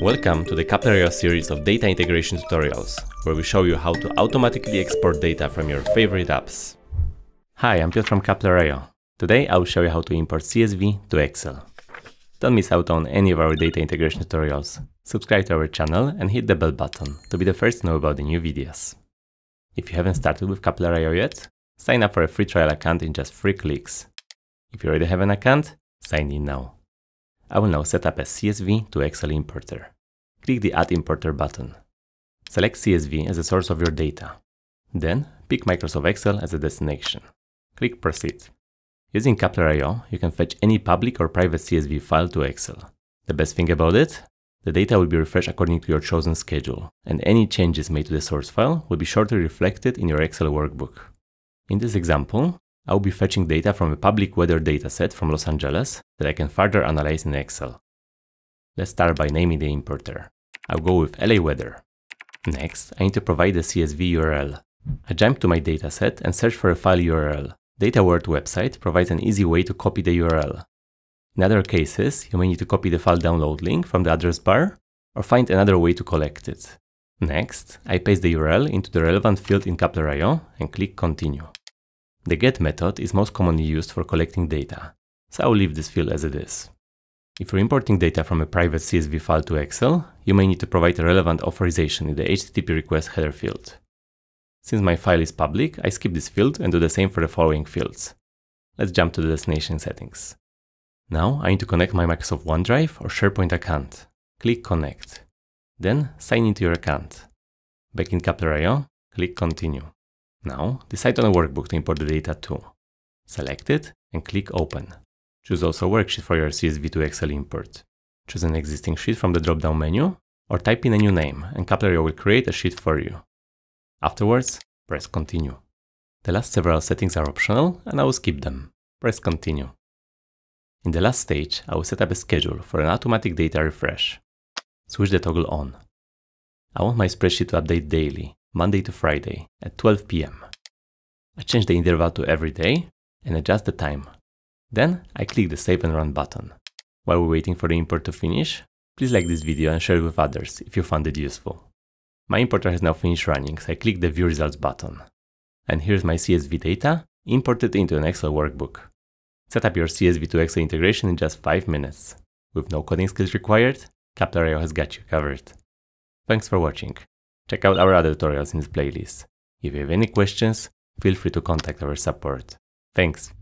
Welcome to the Coupler series of data integration tutorials, where we show you how to automatically export data from your favorite apps. Hi, I'm Piotr from Coupler Today I will show you how to import CSV to Excel. Don't miss out on any of our data integration tutorials. Subscribe to our channel and hit the bell button to be the first to know about the new videos. If you haven't started with Coupler.io yet, sign up for a free trial account in just 3 clicks. If you already have an account, sign in now. I will now set up a CSV to Excel importer. Click the Add Importer button. Select CSV as a source of your data. Then, pick Microsoft Excel as a destination. Click Proceed. Using Coupler.io, you can fetch any public or private CSV file to Excel. The best thing about it? The data will be refreshed according to your chosen schedule, and any changes made to the source file will be shortly reflected in your Excel workbook. In this example, I will be fetching data from a public weather dataset from Los Angeles that I can further analyze in Excel. Let's start by naming the importer. I'll go with LA weather. Next, I need to provide the CSV URL. I jump to my dataset and search for a file URL. data.world website provides an easy way to copy the URL. In other cases, you may need to copy the file download link from the address bar or find another way to collect it. Next, I paste the URL into the relevant field in Coupler.io and click Continue. The get method is most commonly used for collecting data, so I will leave this field as it is. If you're importing data from a private CSV file to Excel, you may need to provide a relevant authorization in the HTTP request header field. Since my file is public, I skip this field and do the same for the following fields. Let's jump to the destination settings. Now I need to connect my Microsoft OneDrive or SharePoint account. Click Connect. Then sign into your account. Back in Coupler.io, click Continue. Now, decide on a workbook to import the data to. Select it and click Open. Choose also a worksheet for your CSV to Excel import. Choose an existing sheet from the drop-down menu, or type in a new name, and Coupler will create a sheet for you. Afterwards, press Continue. The last several settings are optional, and I will skip them. Press Continue. In the last stage, I will set up a schedule for an automatic data refresh. Switch the toggle on. I want my spreadsheet to update daily, Monday to Friday at 12 pm. I change the interval to every day and adjust the time. Then I click the save and run button. While we're waiting for the import to finish, please like this video and share it with others if you found it useful. My importer has now finished running, so I click the view results button. And here's my CSV data imported into an Excel workbook. Set up your CSV to Excel integration in just 5 minutes. With no coding skills required, Coupler.io has got you covered. Thanks for watching. Check out our other tutorials in this playlist. If you have any questions, feel free to contact our support. Thanks!